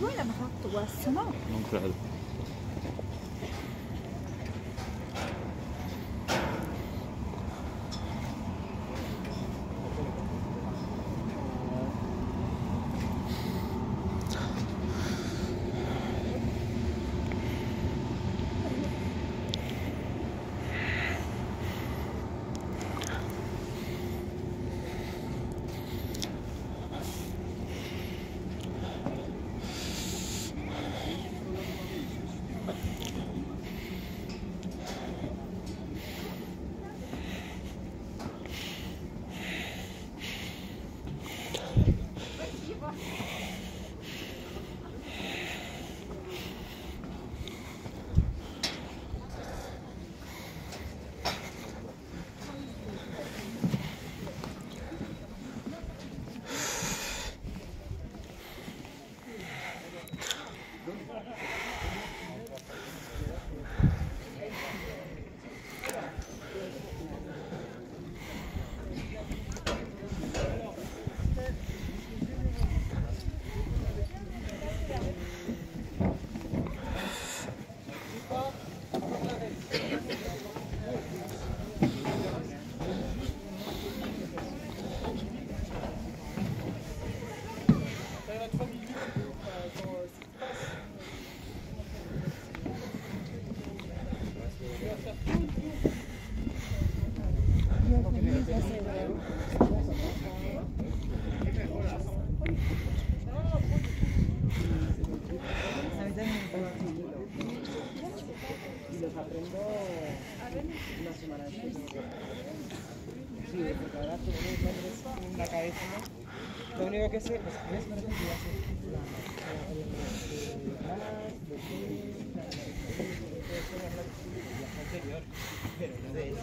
يقول لما حط والسماء ممكن Lo único que sé, pues, es pero no de ese.